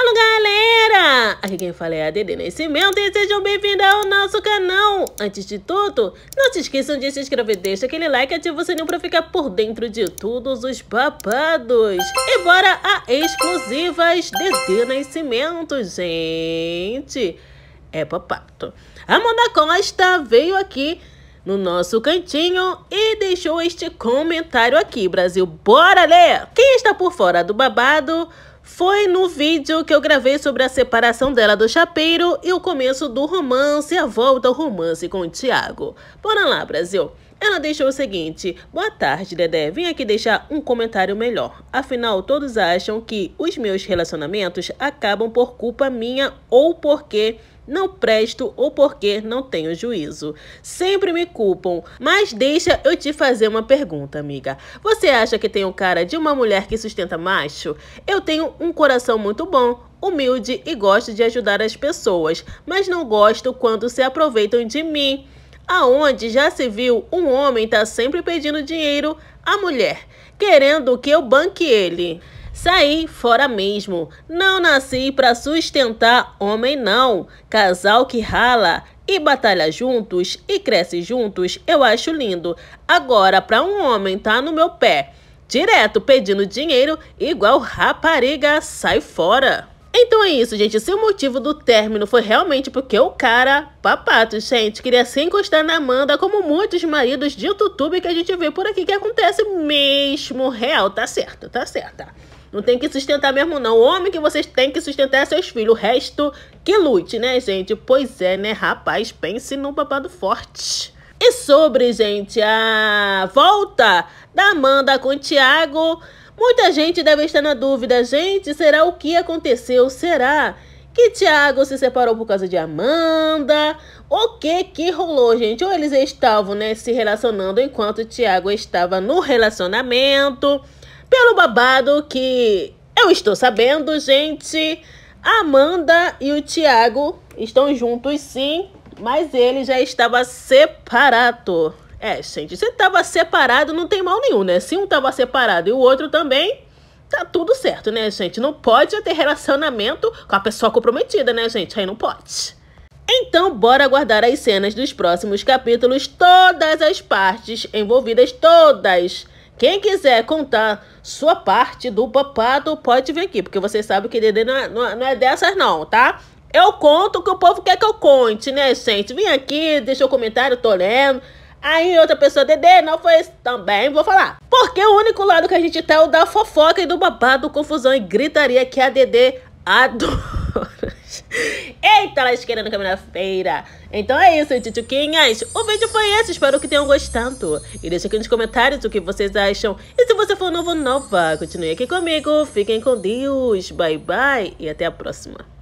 Alô, galera! Aqui quem fala é a Dede Nascimento e sejam bem-vindos ao nosso canal. Antes de tudo, não se esqueçam de se inscrever, deixa aquele like e ativa o sininho pra ficar por dentro de todos os babados. E bora a exclusivas Dede Nascimento, gente. É papato. Amanda Costa veio aqui no nosso cantinho e deixou este comentário aqui, Brasil. Bora ler! Quem está por fora do babado foi no vídeo que eu gravei sobre a separação dela do chapeiro e o começo do romance, a volta ao romance com o Thiago. Bora lá, Brasil! Ela deixou o seguinte: Boa tarde, Dedé. Vim aqui deixar um comentário melhor. Afinal, todos acham que os meus relacionamentos acabam por culpa minha ou porque não presto ou porque não tenho juízo. Sempre me culpam, mas deixa eu te fazer uma pergunta, amiga. Você acha que tenho cara de uma mulher que sustenta macho? Eu tenho um coração muito bom, humilde e gosto de ajudar as pessoas, mas não gosto quando se aproveitam de mim. Aonde já se viu um homem tá sempre pedindo dinheiro à mulher, querendo que eu banque ele. Saí fora mesmo. Não nasci para sustentar homem, não. Casal que rala e batalha juntos e cresce juntos, eu acho lindo. Agora, para um homem tá no meu pé, direto pedindo dinheiro, igual rapariga, sai fora. Então é isso, gente. Se o motivo do término foi realmente porque o cara, papato, gente, queria se encostar na Amanda, como muitos maridos de YouTube que a gente vê por aqui que acontece mesmo real. Tá certo, tá certo. Não tem que sustentar mesmo, não. O homem que vocês têm que sustentar é seus filhos. O resto que lute, né, gente? Pois é, né, rapaz? Pense num babado forte. E sobre, gente, a volta da Amanda com o Thiago. Muita gente deve estar na dúvida, gente, será o que aconteceu? Será que Thiago se separou por causa de Amanda? O que que rolou, gente? Ou eles estavam, né, se relacionando enquanto Thiago estava no relacionamento? Pelo babado que eu estou sabendo, gente, a Amanda e o Thiago estão juntos sim, mas ele já estava separado. É, gente, se estava separado não tem mal nenhum, né? Se um estava separado e o outro também, tá tudo certo, né, gente? Não pode ter relacionamento com a pessoa comprometida, né, gente? Aí não pode. Então, bora aguardar as cenas dos próximos capítulos, todas as partes envolvidas, todas quem quiser contar sua parte do papado, pode vir aqui, porque vocês sabem que Dedê não é, não é dessas não, tá? Eu conto o que o povo quer que eu conte, né, gente? Vem aqui, deixa o comentário, tô lendo. Aí outra pessoa, Dedê, não foi isso também, vou falar. Porque o único lado que a gente tá é o da fofoca e do babado, confusão e gritaria que a Dedê adora. Eita, elas querendo caminhar feira. Então é isso, tchutchuquinhas. O vídeo foi esse, espero que tenham gostado. E deixa aqui nos comentários o que vocês acham. E se você for novo, nova, continue aqui comigo. Fiquem com Deus. Bye, bye. E até a próxima.